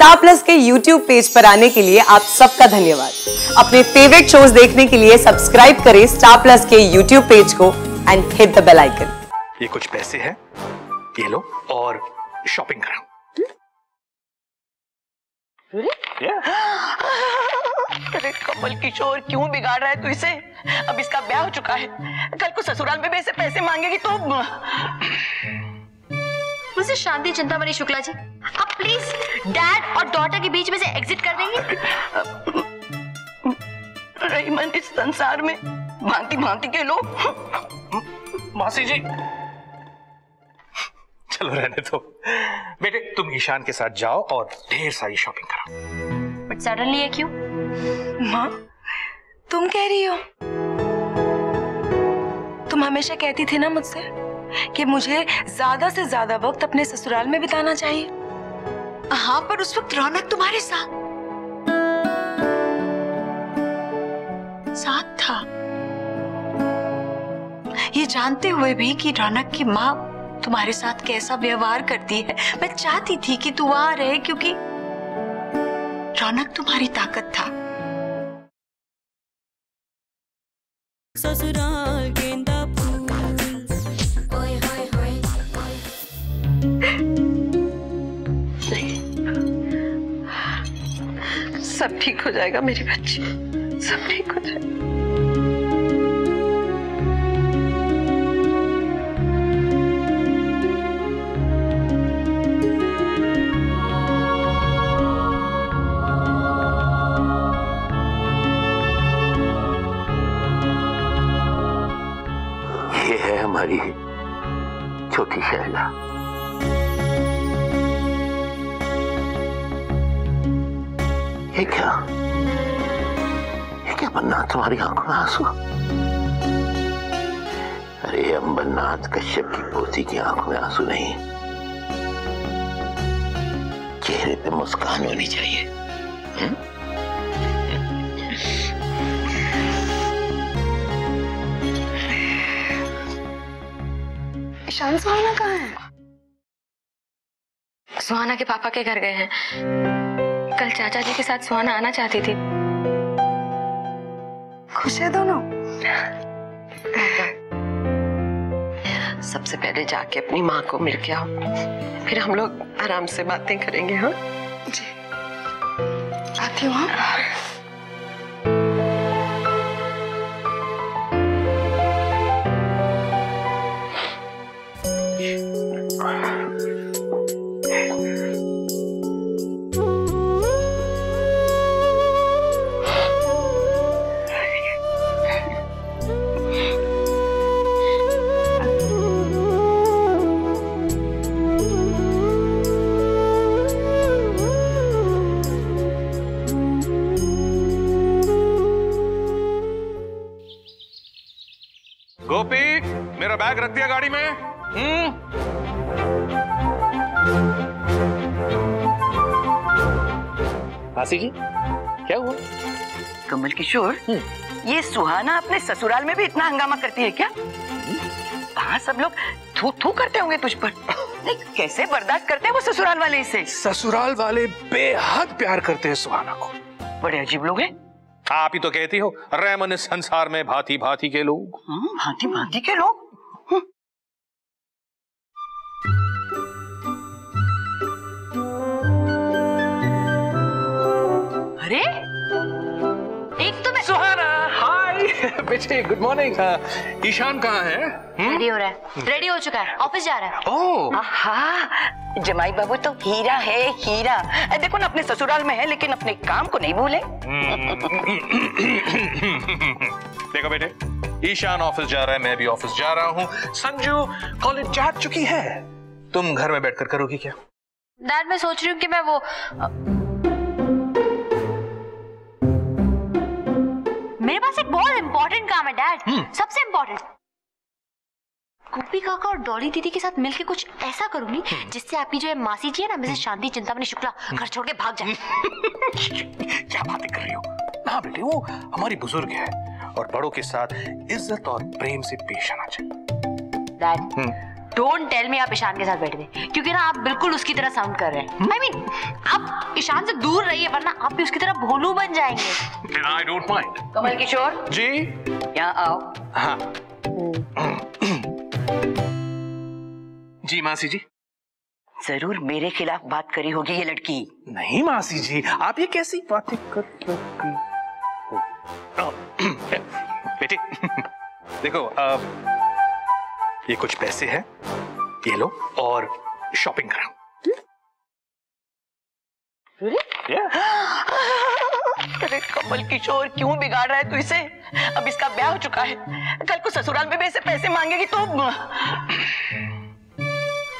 Star plus के YouTube page पर आने के लिए आप सबका धन्यवाद। अपने फेवरेट शोज़ देखने के लिए सब्सक्राइब करें स्टार प्लस के यूट्यूब पेज को and hit the bell icon ये कुछ पैसे हैं ये लो और शॉपिंग कराओ। अरे कमल किशोर क्यों बिगाड़ रहा है तू इसे? अब इसका ब्याह हो चुका है। कल को ससुराल में भी ऐसे पैसे मांगेगी तो मुझे शांति चिंतामणि शुक्ला जी। आप प्लीज़ डैड और डॉटर के बीच में से एग्जिट कर देंगे। रहीमन इस संसार में भांति भांति के लोग। मासी जी। चलो रहने दो। बेटे तुम ईशान के साथ जाओ और ढेर सारी शॉपिंग करो बट सडनली ये क्यों? माँ तुम कह रही हो? तुम हमेशा कहती थी ना मुझसे? कि मुझे ज़्यादा से ज़्यादा वक्त अपने ससुराल में बिताना चाहिए। हाँ पर उस वक्त रौनक तुम्हारे साथ साथ था। ये जानते हुए भी कि रौनक की माँ तुम्हारे साथ कैसा व्यवहार करती है मैं चाहती थी कि तू वहाँ रहे क्योंकि रौनक तुम्हारी ताकत था। ससुराल सब ठीक हो जाएगा, मेरी बच्ची। सब ठीक हो जाएगा। ये है हमारी छोटी शैला ये क्या ये क्या बन्ना तुम्हारी आँखों में आँसू अरे अम्बरनाथ कश्यप की पोती की आँखों में आँसू नहीं चेहरे पे मुस्कान होनी चाहिए हम्म? ईशान सुहाना कहाँ है? सुहाना के पापा के घर गए हैं। कल चाचा जी के साथ सुहाना आना चाहती थी। खुश है दोनों? सबसे पहले जाके अपनी माँ को मिल के आओ। फिर हम लोग आराम से बातें करेंगे हाँ? जी। आती हूँ हाँ? रख दिया गाड़ी में? हम्म? मासी जी क्या हुआ? कमल किशोर ये सुहाना अपने ससुराल में भी इतना हंगामा करती है क्या? कहाँ सब लोग थू थू करते होंगे तुझ पर। नहीं कैसे बर्दाश्त करते हैं वो ससुराल वाले इसे? ससुराल वाले बेहद प्यार करते हैं सुहाना को। बड़े अजीब लोग हैं। आप ही तो कहती हो रेमन इस संसार में भांति भांति के लोग। हम्म, भांति भांति के लोग? बेटे गुड मॉर्निंग ईशान कहाँ है? रेडी हो रहा है? रेडी हो चुका है। ऑफ़िस जा रहा है। ओह! आहा! जमाई बाबू तो हीरा है हीरा। देखो ना अपने ससुराल में है लेकिन अपने काम को नहीं भूले। देखो बेटे ईशान ऑफ़िस जा रहा है मैं भी ऑफ़िस जा रहा हूँ। संजू कॉलेज जा चुकी है? तुम घर में बैठकर करोगी क्या? डैड मैं सोच रही हूँ कि मैं वो मेरे पास एक बहुत इंपॉर्टेंट काम है डैड सबसे इंपॉर्टेंट गोपी काका और डॉली दीदी के साथ मिलके कुछ ऐसा करूँगी जिससे आपकी जो ये मासी जी है ना मिसेस शांति चिंतामणि शुक्ला घर छोड़ के भाग जाए। क्या बातें कर रही हो? हाँ बेटे वो हमारी बुज़ुर्ग है और बड़ों के साथ इज़्ज़त और प्रेम से पेश आना चाहिए। डैड डोंट टेल मी आप ईशान के साथ बैठ गए क्योंकि ना आप बिल्कुल उसकी तरह साउंड कर रहे हैं। आई मीन आप ईशान से दूर रहिए वरना आप भी उसकी तरह भोलू बन जाएँगे। Then I don't mind. Kamal Kishore? जी? यहाँ आओ। हाँ। जी मासी जी। ज़रूर मेरे खिलाफ बात करी होगी ये लड़की। नहीं मासी जी आप ये कैसी बातें कर हो? बेटे देखो आ, ये कुछ पैसे हैं ये लो और शॉपिंग कराओ। Yeah. अरे कमल किशोर क्यों बिगाड़ रहा है तू इसे? अब इसका ब्याह हो चुका है। कल को ससुराल में भी ऐसे पैसे मांगेगी तो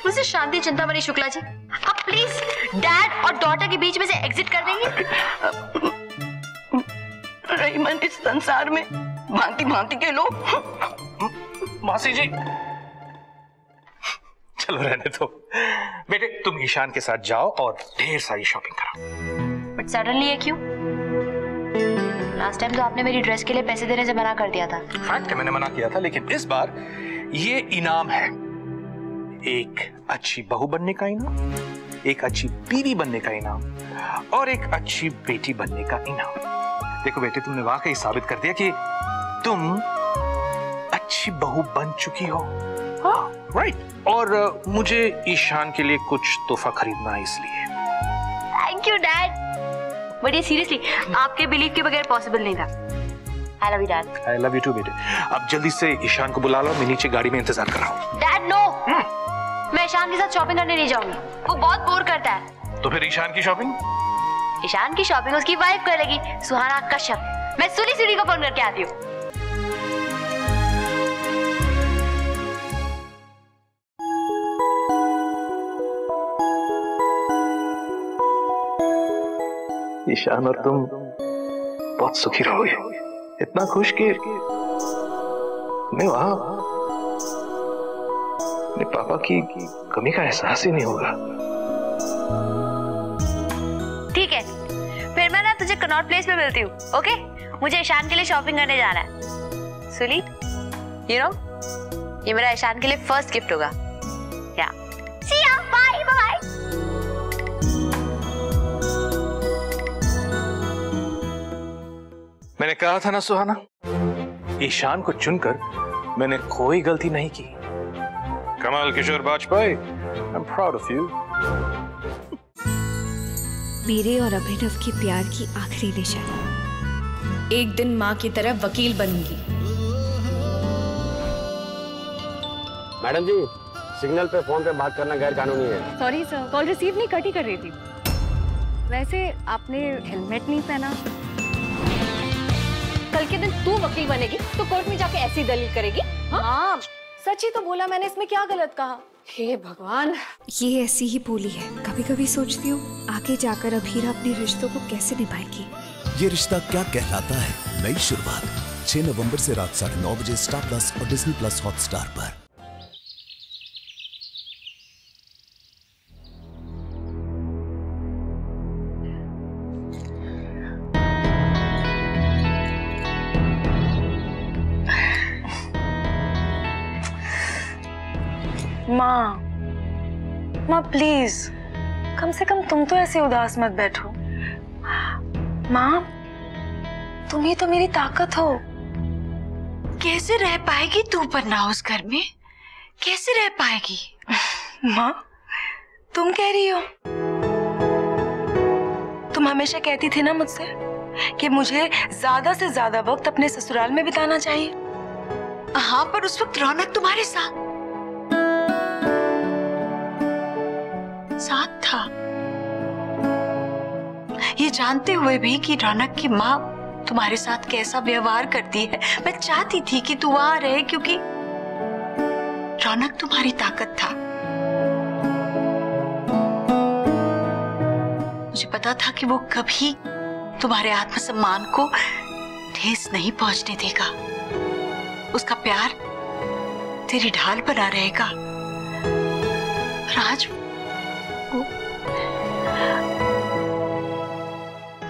मुझसे शांति चिंतामणि शुक्ला जी। आप प्लीज़ डैड और डॉटर के बीच में से एग्जिट कर देंगे। रहीमन इस संसार में भांति भांति के लोग मासी जी चलो रहने दो। बेटे तुम ईशान के साथ जाओ और ढेर सारी शॉपिंग कराओ। बट सडनली ये क्यों? लास्ट टाइम तो आपने मेरी ड्रेस के लिए पैसे देने से मना कर दिया था। फैक्ट है मैंने मना किया था लेकिन इस बार ये इनाम है। एक अच्छी बहू बनने का इनाम एक अच्छी बीवी बनने का इनाम और एक अच्छी बेटी बनने का इनाम। देखो बेटे तुमने वाकई साबित कर दिया कि तुम अच्छी बहू बन चुकी हो। राइट और अ, मुझे ईशान के लिए कुछ तोहफा खरीदना है इसलिए। थैंक यू डैड बट ये सीरियसली आपके बिलीव के बगैर पॉसिबल नहीं था। I love you dad I love you too बेटे। अब जल्दी से ईशान को बुला लो मैं नीचे गाड़ी में इंतज़ार कर रहा हूँ। डैड नो मैं ईशान के साथ शॉपिंग करने नहीं जाऊँगी। वो बहुत बोर करता है। तो फिर ईशान की शॉपिंग ईशान की शॉपिंग उसकी वाइफ करेगी सुहाना कश्यप। मैं सुनी सुनी को फ़ोन करके आती हूँ। ईशान और तुम बहुत सुखी रहोगे। इतना खुश कि मैं वहाँ, अपने पापा की कमी का एहसास ही नहीं होगा। ठीक है। फिर मैं ना तुझे कनॉट प्लेस में मिलती हूँ, ओके? मुझे ईशान के लिए शॉपिंग करने जाना है। सुनी यू नो ये मेरा ईशान के लिए फ़र्स्ट गिफ्ट होगा। मैंने कहा था ना सुहाना? ईशान को चुनकर मैंने कोई गलती नहीं की। Kamal Kishore Vajpayee I am proud of you मेरे और अभिनव के प्यार की आखिरी निशानी। एक दिन माँ की तरह वकील बनूँगी। मैडम जी सिग्नल पे फ़ोन पे बात करना गैर कानूनी है। सॉरी सर कॉल रिसीव नहीं कट ही कर रही थी। वैसे आपने हेलमेट नहीं पहना। के दिन तू वकील बनेगी तो कोर्ट में जाके ऐसी दलील करेगी हाँ? सच ही तो बोला मैंने इसमें क्या गलत कहा? हे भगवान। ये ऐसी ही बोली है कभी कभी सोचती हूँ आगे जाकर अभीरा अपने रिश्तों को कैसे निभाएगी? ये रिश्ता क्या कहलाता है? नई शुरुआत 6 नवंबर से रात साढ़े नौ बजे स्टार प्लस और डिजनी प्लस हॉटस्टार पर। माँ। माँ प्लीज़ कम से कम तुम तो ऐसे उदास मत बैठो। माँ तुम ही तो मेरी ताकत हो। कैसे रह पाएगी तू वरना उस घर में? कैसे रह पाएगी? माँ। तुम कह रही हो। तुम हमेशा कहती थी ना मुझसे कि मुझे ज़्यादा से ज़्यादा वक्त अपने ससुराल में बिताना चाहिए। हाँ पर उस वक्त रौनक तुम्हारे साथ साथ था। ये जानते हुए भी कि रौनक की माँ तुम्हारे साथ कैसा व्यवहार करती है, मैं चाहती थी कि तू वहाँ रहे क्योंकि रौनक तुम्हारी ताकत था। मुझे पता था कि वो कभी तुम्हारे आत्मसम्मान को ठेस नहीं पहुँचने देगा। उसका प्यार तेरी ढाल बना रहेगा। राज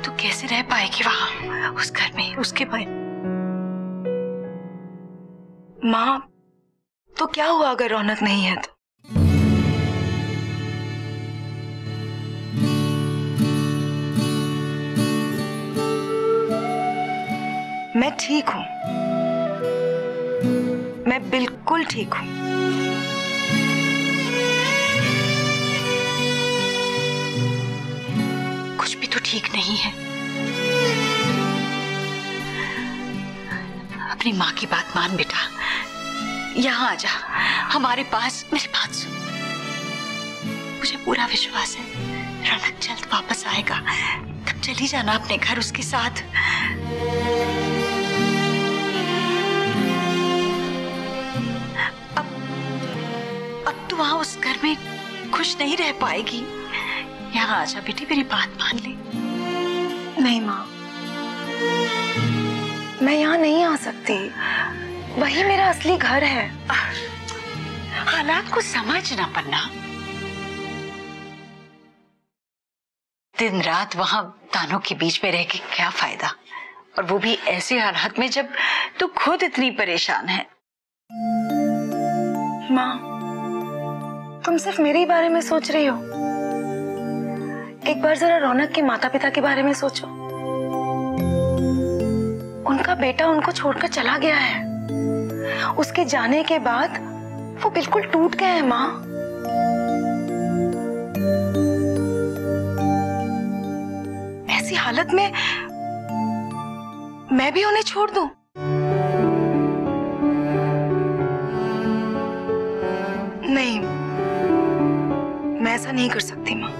तू कैसे रह पाएगी वहाँ? उस घर में, उसके बाद माँ तो क्या हुआ अगर रौनक नहीं है तो? मैं ठीक हूँ। मैं बिल्कुल ठीक हूँ। कुछ भी तो ठीक नहीं है। अपनी माँ की बात मान बेटा। यहाँ आ जा। हमारे पास, मेरी बात सुन मुझे पूरा विश्वास है। रौनक जल्द वापस आएगा। तब चली जाना अपने घर उसके साथ। अब अब तू वहाँ उस घर में खुश नहीं रह पाएगी। यहाँ आ जा बेटी मेरी बात मान ले। नहीं माँ। मैं यहाँ नहीं आ सकती। वही मेरा असली घर है। हालात को समझना पन्ना। दिन रात वहाँ तानों के बीच में रह के क्या फ़ायदा? और वो भी ऐसे हालात में जब तू खुद इतनी परेशान है। माँ तुम सिर्फ़ मेरे बारे में सोच रही हो। एक बार जरा रौनक के माता पिता के बारे में सोचो। उनका बेटा उनको छोड़कर चला गया है। उसके जाने के बाद वो बिल्कुल टूट गए हैं, माँ। ऐसी हालत में मैं भी उन्हें छोड़ दूँ? नहीं, मैं ऐसा नहीं कर सकती, माँ।